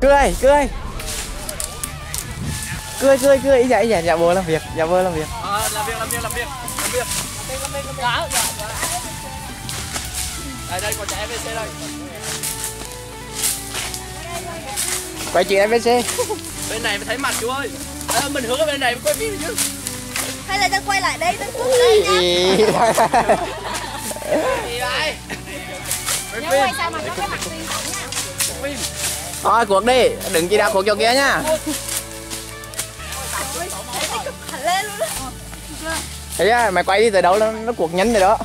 cười cười. Cười cười cười. Ý dạ ý dạ dạ bố làm việc dạ bố làm việc. Ờ, làm việc làm việc làm việc làm việc. Dạ dạ dạ đây đây còn chạy FVC đây. Quay chuyện FVC bên này mới thấy mặt chú ơi. À, mình hướng ở bên này mới quay phim chứ. Hay là ta quay lại đây ta cuốc đây nhá Ý. gì vậy quay phim. quay sao mà có cái mặt tùy tổng nha. Phim Thôi cuộc đi, đừng chỉ đau cuộc cho kia nhá Thấy chưa mày quay đi từ đâu nó, nó cuộc nhánh rồi đó.